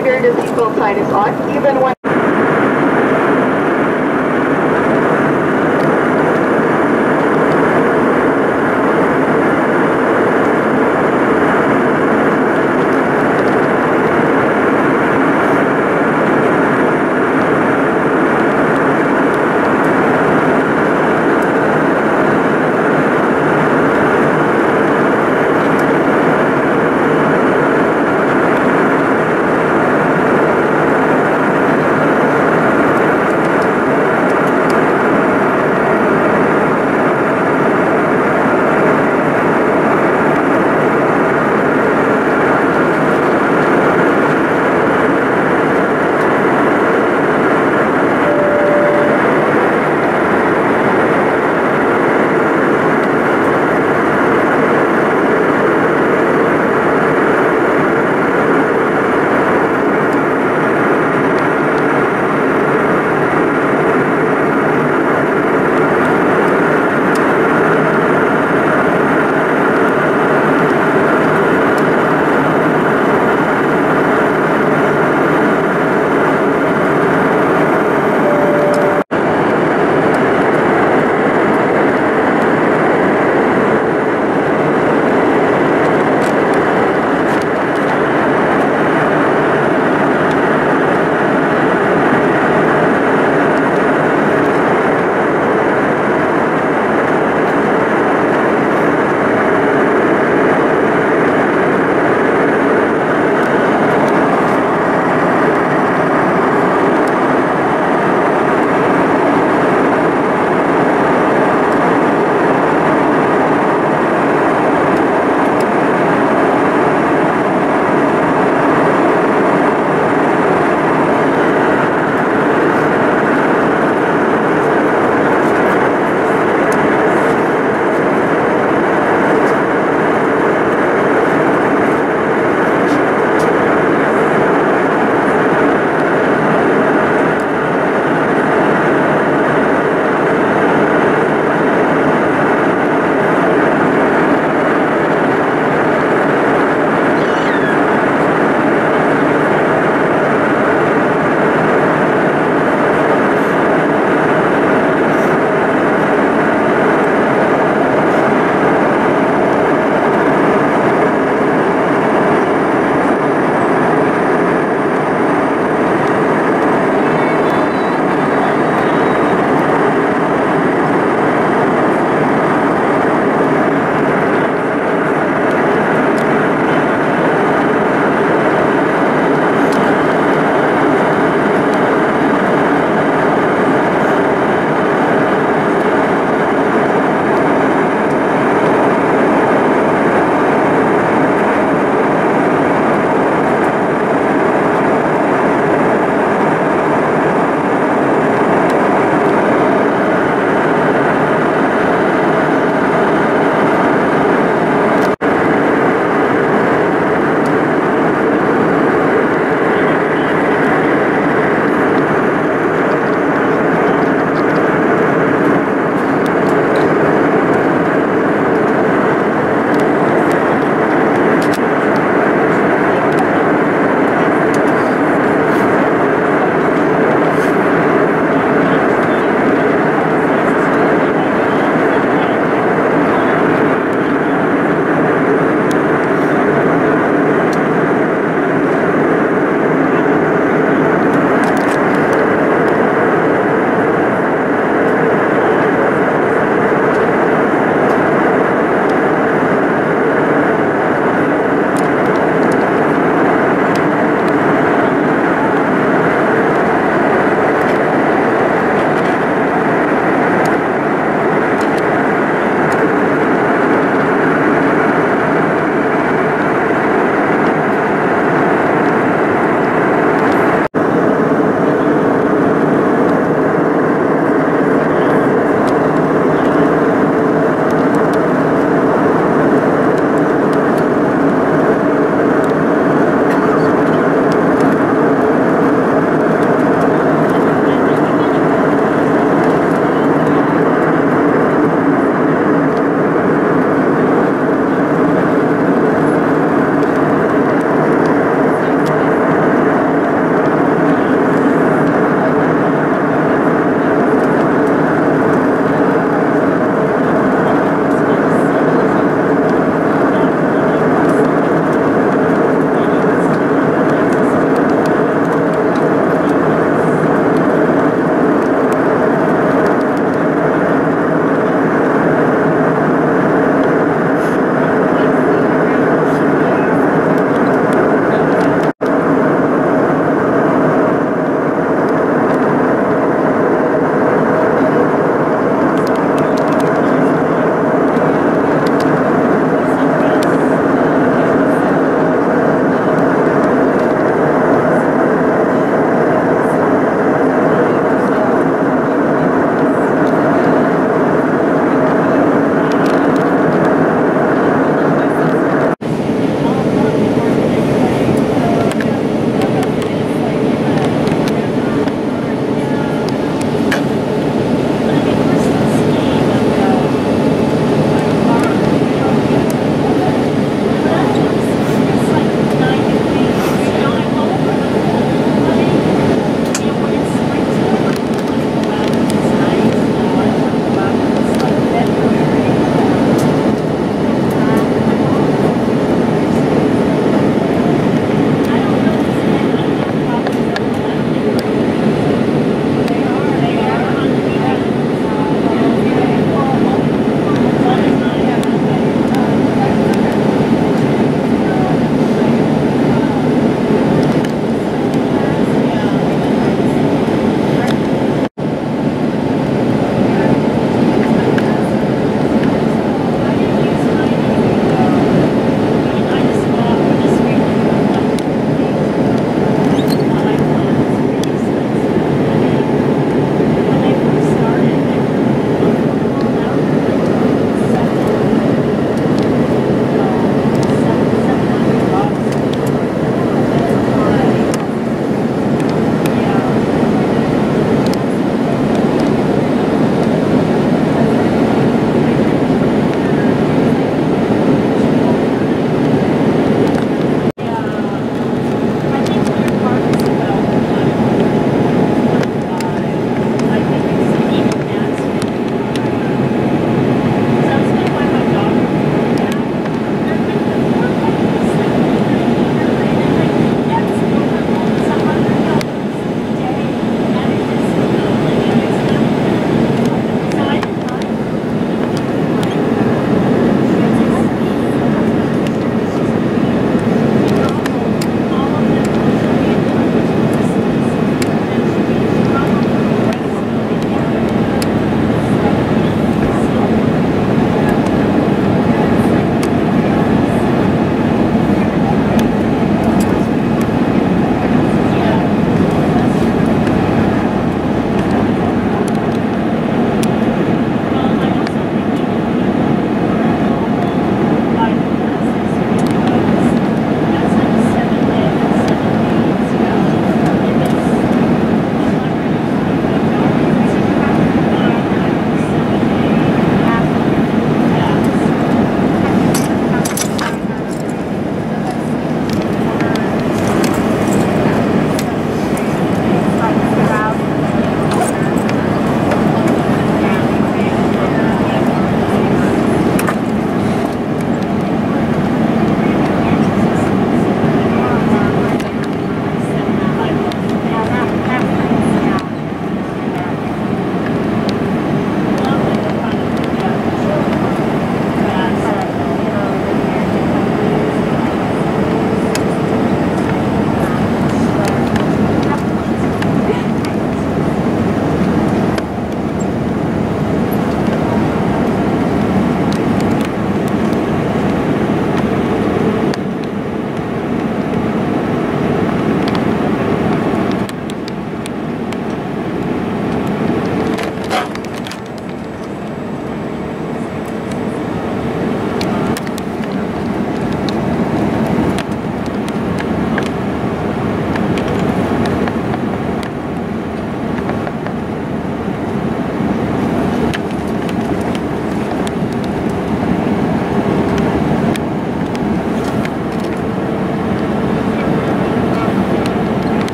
reminder, the seatbelt sign is on even when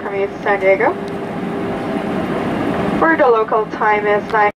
first to San Diego. For the local time is 9